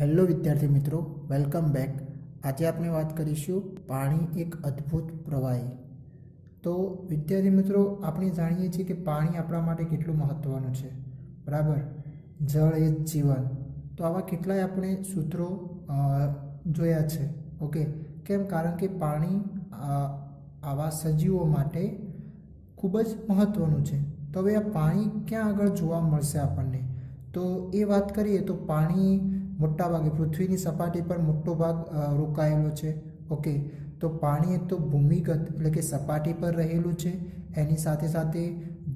Hello વિદ્યાર્થી મિત્રો, welcome back. આજે આપણે વાત કરીશું પાણી એક અદ્ભુત પ્રવાહી. તો વિદ્યાર્થી મિત્રો, આપણે જાણીએ છીએ કે પાણી આપણા માટે કેટલું મહત્ત્વનું છે. બરાબર? જળ એ જીવન. તો આવા કેટલાય આપણે સૂત્રો જોયા છે. ઓકે? કેમ? કારણ કે પાણી આવા સજીવો માટે ખૂબ જ મહત્ત્વનું છે. તો હવે આ પાણી ક્યાં આગળ જોવા મળશે આપણને? તો એ વાત કરીએ તો પાણી મોટા ભાગે પૃથ્વીની સપાટી પર મોટો ભાગ રોકાયેલો છે. ઓકે. તો પાણી એક તો ભૂમિગત એટલે કે સપાટી પર રહેલું છે. એની સાથે સાથે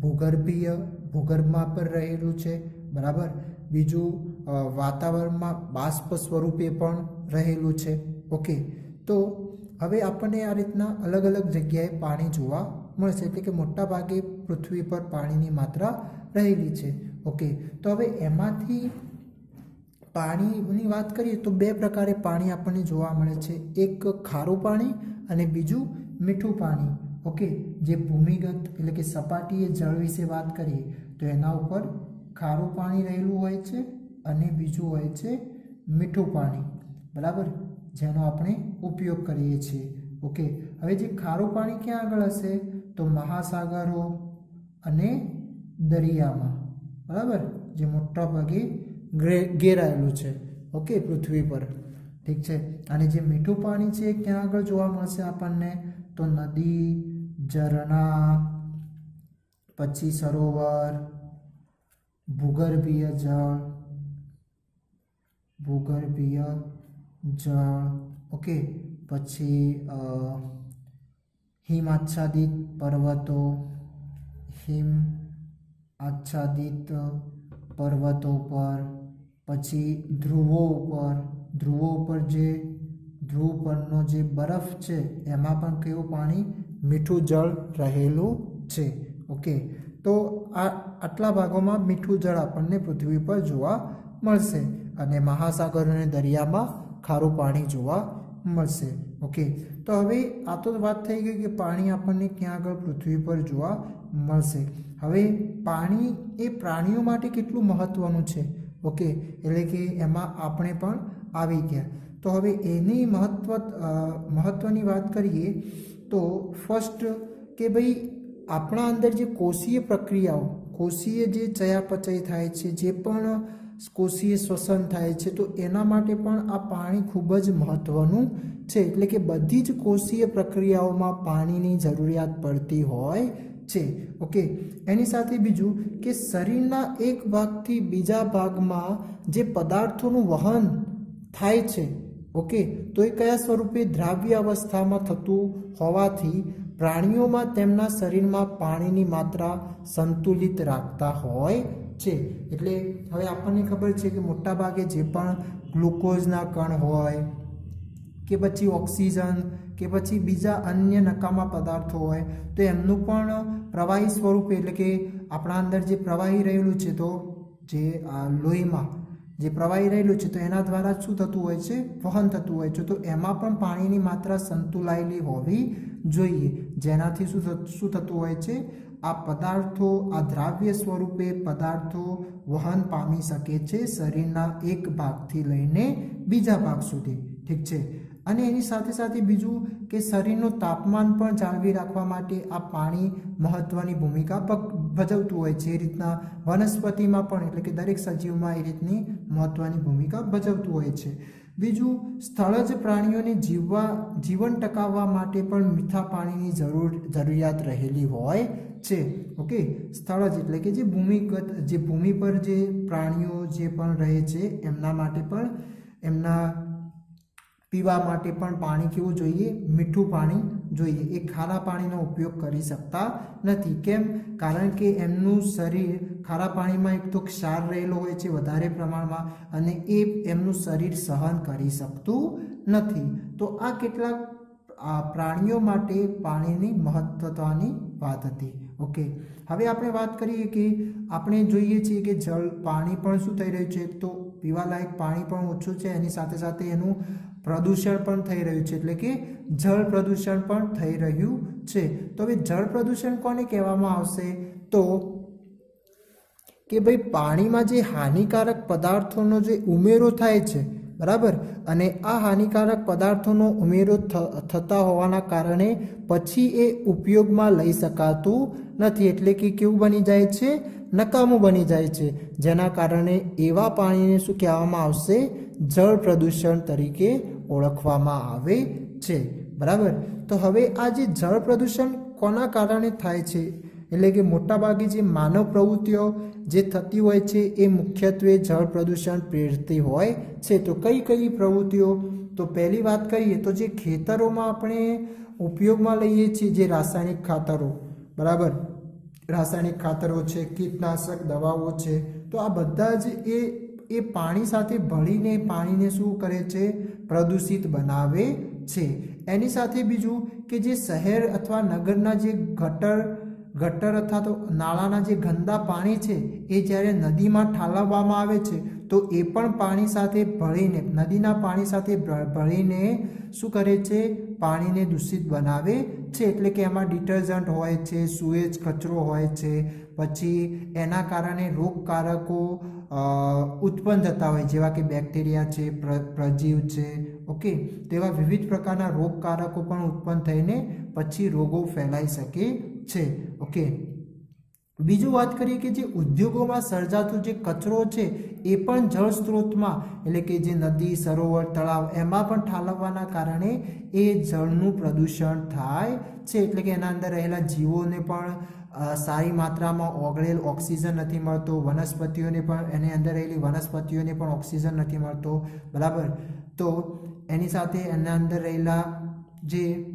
ભૂગર્ભીય ભૂગર્ભમાં પર રહેલું છે. બરાબર? બીજું વાતાવરણમાં બાષ્પ સ્વરૂપે પણ રહેલું છે. ઓકે. તો હવે આપણને આ રીતના અલગ અલગ જગ્યાએ પાણી જોવા મળશે. એટલે કે મોટા ભાગે પૃથ્વી પર પાણીની માત્રા રહેલી છે. ઓકે. તો હવે એમાંથી પાણીની વાત કરીએ તો બે પ્રકારે પાણી આપણને જોવા મળે છે. એક ખારું પાણી અને બીજું મીઠું પાણી. ઓકે, જે ભૂમિગત એટલે કે સપાટીએ જળ વિશે વાત કરીએ તો એના ઉપર ખારું પાણી રહેલું હોય છે અને બીજું હોય છે મીઠું પાણી. બરાબર? જેનો આપણે ઉપયોગ કરીએ છીએ. ઓકે, હવે જે ખારું પાણી ક્યાં આગળ હશે? તો મહાસાગરો અને દરિયામાં. બરાબર? જે મોટા ભાગે ઘેરાયેલું છે. ઓકે, પૃથ્વી પર. ઠીક છે? અને જે મીઠું પાણી છે એ ક્યાં આગળ જોવા મળશે આપણને તો નદી, ઝરણા, પછી સરોવર, ભૂગર્ભીય જળ ભૂગર્ભીય જળ, ઓકે, પછી હિમ આચ્છાદિત પર્વતો, હિમ, આચ્છાદિત પર્વતો પર પછી ધ્રુવો ઉપર ધ્રુવો ઉપર જે, ધ્રુવ પરનો જે બરફ છે, એમાં પણ કેવું પાણી? મીઠું જળ રહેલું છે. ઓકે તો આ આટલા ભાગોમાં મીઠું જળ આપણને પૃથ્વી પર જોવા મળશે અને મહાસાગર અને દરિયામાં ખારું પાણી જોવા મળશે. ઓકે તો હવે આ તો વાત થઈ ગઈ કે પાણી આપણને ક્યાં આગળ પૃથ્વી પર જોવા મળશે. હવે પાણી એ પ્રાણીઓ માટે કેટલું મહત્ત્વનું છે? ઓકે, એટલે કે એમાં આપણે પણ આવી ગયા. તો હવે એની મહત્વ મહત્ત્વની વાત કરીએ તો ફર્સ્ટ કે ભાઈ આપણા અંદર જે કોષીય પ્રક્રિયાઓ, કોષીય જે ચયાપચય થાય છે, જે પણ કોષીય શ્વસન થાય છે, તો એના માટે પણ આ પાણી ખૂબ જ મહત્ત્વનું છે. એટલે કે બધી જ કોષીય પ્રક્રિયાઓમાં પાણીની જરૂરિયાત પડતી હોય છે. ઓકે એની સાથે બીજું કે શરીરના એક ભાગથી બીજા ભાગમાં જે પદાર્થોનું વહન થાય છે ઓકે તો એ કયા સ્વરૂપે દ્રાવ્ય અવસ્થામાં થતું હોવાથી પ્રાણીઓમાં તેમના શરીરમાં પાણીની માત્રા સંતુલિત રાખતા હોય છે. એટલે હવે આપણને ખબર છે કે મોટા ભાગે જે પણ ગ્લુકોઝના કણ હોય કે પછી ઓક્સિજન કે પછી બીજા અન્ય નકામા પદાર્થો હોય, તો એમનું પણ પ્રવાહી સ્વરૂપે એટલે કે આપણા અંદર જે પ્રવાહી રહેલું છે, તો જે લોહીમાં જે પ્રવાહી રહેલું છે, તો એના દ્વારા શું થતું હોય છે? વહન થતું હોય છે. તો એમાં પણ પાણીની માત્રા સંતુલાયેલી હોવી જોઈએ. જેનાથી શું શું થતું હોય છે? આ પદાર્થો, આ દ્રાવ્ય સ્વરૂપે પદાર્થો વહન પામી શકે છે શરીરના એક ભાગથી લઈને બીજા ભાગ સુધી. ઠીક છે? અને એની સાથે સાથે બીજું કે શરીરનું તાપમાન પણ જાળવી રાખવા માટે આ પાણી મહત્વની ભૂમિકા ભજવતું હોય છે. એ રીતના વનસ્પતિમાં પણ, એટલે કે દરેક સજીવમાં એ રીતની મહત્વની ભૂમિકા ભજવતું હોય છે. બીજું સ્થળજ પ્રાણીઓને જીવવા, જીવન ટકાવવા માટે પણ મીઠા પાણીની જરૂર, જરૂરિયાત રહેલી હોય છે. ઓકે? સ્થળજ એટલે કે જે ભૂમિગત, જે ભૂમિ પર જે પ્રાણીઓ જે પણ રહે છે, એમના માટે પણ, એમના પીવા માટે પણ પાણી કેવું જોઈએ? મીઠું પાણી જોઈએ. એ ખારા પાણીનો ઉપયોગ કરી શકતા નથી. કેમ? કારણ કે એમનું શરીર ખારા પાણીમાં એક તો ક્ષાર રહેલો હોય છે વધારે પ્રમાણમાં અને એ એમનું શરીર સહન કરી શકતું નથી. તો આ કેટલાક પ્રાણીઓ માટે પાણીની મહત્વતાની વાત હતી. ઓકે. હવે આપણે વાત કરીએ કે આપણે જોઈએ છીએ કે જળ, પાણી પણ શું થઈ રહ્યું છે? તો પીવાલાયક પાણી પણ ઓછું છે. એની સાથે સાથે એનું પ્રદૂષણ પણ થઈ રહ્યું છે. એટલે કે જળ પ્રદૂષણ પણ થઈ રહ્યું છે. તો હવે જળ પ્રદૂષણ કોને કહેવામાં આવશે? તો કે ભાઈ પાણીમાં જે હાનિકારક પદાર્થોનો જે ઉમેરો થાય છે, બરાબર? અને આ હાનિકારક પદાર્થોનો ઉમેરો થતા હોવાના કારણે પછી એ ઉપયોગમાં લઈ શકાતું નથી. એટલે કે કેવું બની જાય છે? નકામું બની જાય છે. જેના કારણે એવા પાણીને શું કહેવામાં આવશે? જળ પ્રદૂષણ તરીકે ઓળખવામાં આવે છે. બરાબર? તો હવે આ જે જળ પ્રદૂષણ કોના કારણે થાય છે? એટલે કે મોટાભાગે જે માનવ પ્રવૃત્તિઓ જે થતી હોય છે, એ મુખ્યત્વે જળ પ્રદૂષણ પ્રેરતી હોય છે. તો કઈ કઈ પ્રવૃત્તિઓ? તો પહેલી વાત કરીએ તો જે ખેતરોમાં આપણે ઉપયોગમાં લઈએ છીએ જે રાસાયણિક ખાતરો. બરાબર? રાસાયણિક ખાતરો છે, કીટનાશક દવાઓ છે. તો આ બધા જ એ એ પાણી સાથે ભળીને પાણીને શું કરે છે? પ્રદૂષિત બનાવે છે. એની સાથે બીજું કે જે શહેર અથવા નગરના જે ગટર ગટર અથવા તો નાળાના જે ગંદા પાણી છે, એ જ્યારે નદીમાં ઠાલવવામાં આવે છે, તો એ પણ પાણી સાથે ભળીને, નદીના પાણી સાથે ભળીને શું કરે છે? પાણીને દૂષિત બનાવે છે. એટલે કે એમાં ડિટર્જન્ટ હોય છે, સુએજ કચરો હોય છે, પછી એના કારણે રોગકારકો ઉત્પન્ન થતા હોય, જેવા કે બેક્ટેરિયા છે પ્રજીવ છે, ઓકે? તેવા વિવિધ પ્રકારના રોગકારકો પણ ઉત્પન્ન થઈને પછી રોગો ફેલાઈ શકે છે. ઓકે બીજું વાત કરીએ કે જે ઉદ્યોગોમાં સર્જાતો જે કચરો છે, એ પણ જળ સ્ત્રોતમાં, એટલે કે જે નદી, સરોવર, તળાવ, એમાં પણ ઠાલવવાના કારણે એ જળનું પ્રદૂષણ થાય છે. એટલે કે એના અંદર રહેલા જીવોને પણ સારી માત્રામાં ઓગળેલ ઓક્સિજન નથી મળતો, વનસ્પતિઓને પણ, એની અંદર રહેલી વનસ્પતિઓને પણ ઓક્સિજન નથી મળતો. બરાબર? તો એની સાથે એના અંદર રહેલા જે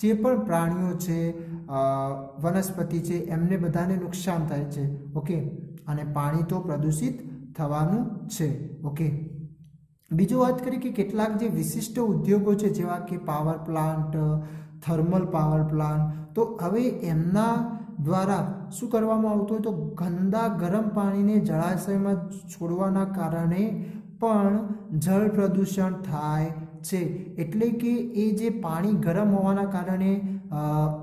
જે પણ પ્રાણીઓ છે વનસ્પતિ છે, એમને બધાને નુકસાન થાય છે, ઓકે? અને પાણી તો પ્રદૂષિત થવાનું છે, ઓકે? બીજું વાત કરીએ કે કેટલાક જે વિશિષ્ટ ઉદ્યોગો છે, જેવા કે power plant, thermal power plant, તો હવે એમના દ્વારા શું કરવામાં આવતું હોય તો ગંદા ગરમ પાણીને જળાશયમાં છોડવાના કારણે પણ જળ પ્રદૂષણ થાય છે. એટલે કે એ જે પાણી ગરમ હોવાના કારણે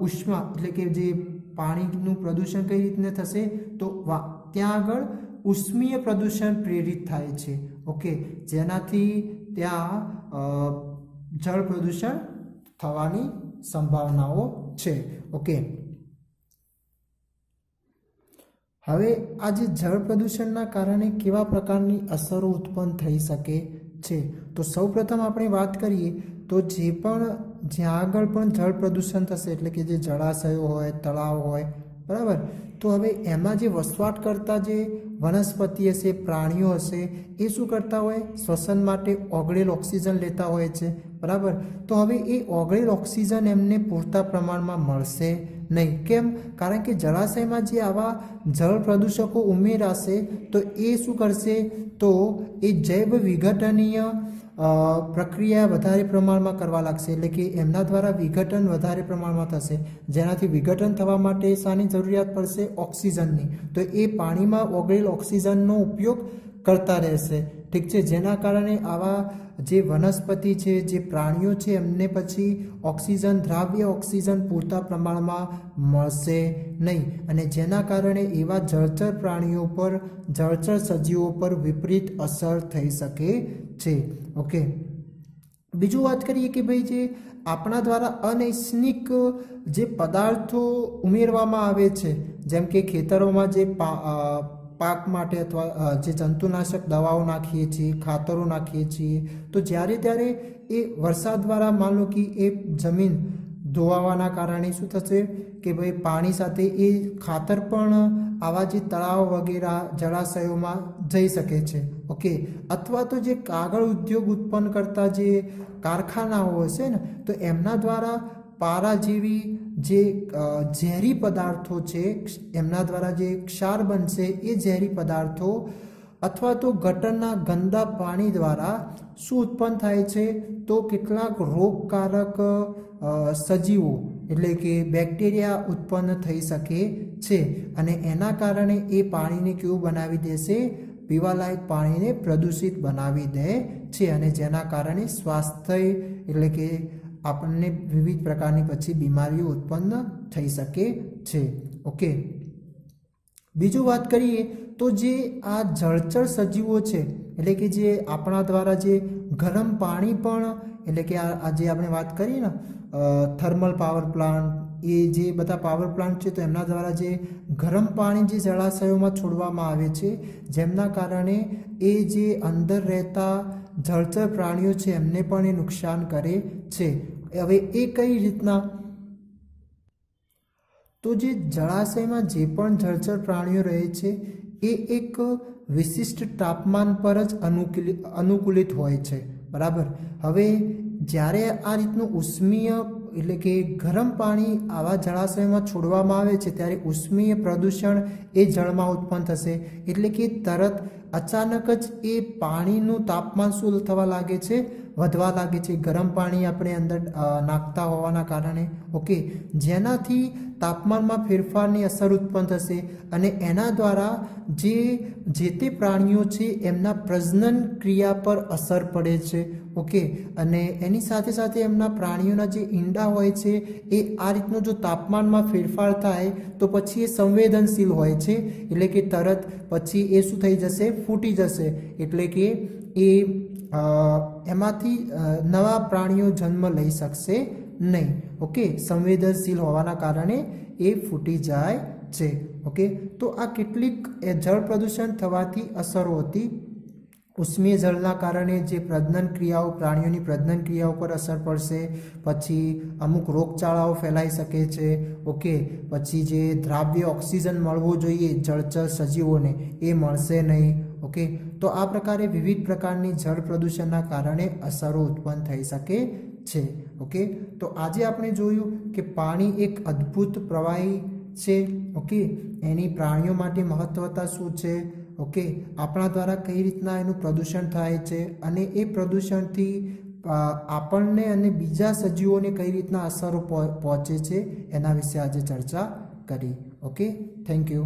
ઉષ્મા એટલે કે જે પાણીનું પ્રદૂષણ કઈ રીતને થશે? તો વા, ત્યાં આગળ ઉષ્મીય પ્રદૂષણ પ્રેરિત થાય છે. ઓકે? જેનાથી ત્યાં જળ પ્રદૂષણ થવાની સંભાવનાઓ છે. ઓકે? હવે આ જે જળ પ્રદૂષણના કારણે કેવા પ્રકારની અસરો ઉત્પન્ન થઈ શકે છે? તો સૌપ્રથમ આપણે વાત કરીએ તો જે પણ જ્યાં આગળ પણ જળ પ્રદૂષણ થશે, એટલે કે જે જળાશયો હોય, તળાવ હોય, બરાબર? તો હવે એમાં જે વસવાટ કરતા જે વનસ્પતિ હશે, પ્રાણીઓ હશે, એ શું કરતા હોય? શ્વસન માટે ઓગળેલ ઓક્સિજન લેતા હોય છે, બરાબર? તો હવે એ ઓગળેલ ઓક્સિજન એમને પૂરતા પ્રમાણમાં મળશે નહીં. કેમ? કારણ કે જળાશયમાં જે આવા જળ પ્રદૂષકો ઉમેરાશે, તો એ શું કરશે? તો એ જૈવ વિઘટનીય પ્રક્રિયા વધારે પ્રમાણમાં કરવા લાગશે એટલે કે એમના દ્વારા વિઘટન વધારે પ્રમાણમાં થશે. જેનાથી વિઘટન થવા માટે શાની જરૂરિયાત પડશે ઓક્સિજનની. તો એ પાણીમાં ઓગળેલ ઓક્સિજનનો ઉપયોગ કરતા રહેશે. ઠીક છે, જેના કારણે આવા જે વનસ્પતિ છે, જે પ્રાણીઓ છે, એમને પછી ઓક્સિજન, દ્રાવ્ય ઓક્સિજન પૂરતા પ્રમાણમાં મળશે નહીં. અને જેના કારણે એવા જળચર પ્રાણીઓ પર, જળચર સજીવો પર વિપરીત અસર થઈ શકે છે. ઓકે. બીજું વાત કરીએ કે ભાઈ જે આપણા દ્વારા અનૈસનિક જે પદાર્થો ઉમેરવામાં આવે છે, જેમ કે ખેતરોમાં જે પાક માટે અથવા જે જંતુનાશક દવાઓ નાખીએ છીએ, ખાતરો નાખીએ છીએ, તો જ્યારે ત્યારે એ વરસાદ દ્વારા માન કે એ જમીન ધોવાવાના કારણે શું થશે કે ભાઈ પાણી સાથે એ ખાતર પણ આવા જે તળાવ વગેરે, જળાશયોમાં જઈ શકે છે. ઓકે? અથવા તો જે કાગળ ઉદ્યોગ ઉત્પન્ન કરતા જે કારખાનાઓ હશે ને, તો એમના દ્વારા પારા જેવી જે ઝેરી પદાર્થો છે, એમના દ્વારા જે ક્ષાર બનશે, એ ઝેરી પદાર્થો અથવા તો ગટરના ગંદા પાણી દ્વારા શું ઉત્પન્ન થાય છે? તો કેટલાક રોગકારક સજીવો એટલે કે બેક્ટેરિયા ઉત્પન્ન થઈ શકે છે અને એના કારણે એ પાણીને કેવું બનાવી દેશે? પીવાલાયક પાણીને પ્રદૂષિત બનાવી દે છે અને જેના કારણે સ્વાસ્થ્ય એટલે કે આપણને વિવિધ પ્રકારની પછી બીમારીઓ ઉત્પન્ન થઈ શકે છે. ઓકે બીજું વાત કરીએ તો જે આ જળચર સજીવો છે, એટલે કે જે આપણા દ્વારા જે ગરમ પાણી પણ, એટલે કે આ જે આપણે વાત કરીએ ને થર્મલ પાવર પ્લાન્ટ એ જે બધા પાવર પ્લાન્ટ છે તો એમના દ્વારા જે ગરમ પાણી જે જળાશયોમાં છોડવામાં આવે છે, જેમના કારણે એ જે અંદર રહેતા જળચર પ્રાણીઓ છે એમને પણ એ નુકસાન કરે છે. હવે એ કઈ રીતના? તો જે જળાશયમાં જે પણ જળચર પ્રાણીઓ રહે છે, એ એક વિશિષ્ટ તાપમાન પર જ અનુકૂલિત અનુકૂલિત હોય છે. બરાબર? હવે જ્યારે આ રીતનું ઉષ્મીય એટલે કે ગરમ પાણી આવા જળાશયમાં છોડવામાં આવે છે, ત્યારે ઉષ્મીય પ્રદૂષણ એ જળમાં ઉત્પન્ન થશે. એટલે કે તરત અચાનક જ એ પાણીનું તાપમાન શું થવા લાગે છે? વધવા લાગે છે. ગરમ પાણી આપણે અંદર નાખતા હોવાના કારણે. ઓકે જેનાથી તાપમાનમાં ફેરફારની અસર ઉત્પન્ન થશે અને એના દ્વારા જે જે તે પ્રાણીઓ છે એમના પ્રજનન ક્રિયા પર અસર પડે છે. ઓકે? અને એની સાથે સાથે એમના પ્રાણીઓના જે ઈંડા હોય છે, એ આ રીતનું જો તાપમાનમાં ફેરફાર થાય, તો પછી એ સંવેદનશીલ હોય છે. એટલે કે તરત પછી એ શું થઈ જશે? ફૂટી જશે. એટલે કે એ એમાંથી નવા પ્રાણીઓ જન્મ લઈ શકશે નહીં. ઓકે? સંવેદનશીલ હોવાના કારણે એ ફૂટી જાય છે. ઓકે? તો આ કેટલીક જળ પ્રદૂષણ થવાથી અસરો હતી. ઉષ્મીય જળના કારણે જે પ્રજનન ક્રિયાઓ, પ્રાણીઓની પ્રજનન ક્રિયાઓ પર અસર પડશે. પછી અમુક રોગચાળાઓ ફેલાઈ શકે છે. ઓકે? પછી જે દ્રાવ્ય ઓક્સિજન મળવો જોઈએ જળચર સજીવોને, એ મળશે નહીં. ઓકે? તો આ પ્રકારે વિવિધ પ્રકારની જળ પ્રદૂષણના કારણે અસરો ઉત્પન્ન થઈ શકે છે ઓકે તો આજે આપણે જોયું કે પાણી એક અદ્ભુત પ્રવાહી છે ઓકે એની પ્રાણીઓ માટે મહત્વતા શું છે ઓકે આપણા દ્વારા કઈ રીતના એનું પ્રદૂષણ થાય છે અને એ પ્રદૂષણથી આપણને અને બીજા સજીવોને કઈ રીતના અસરો પહોંચે છે, એના વિશે આજે ચર્ચા કરી ઓકે થેન્ક યુ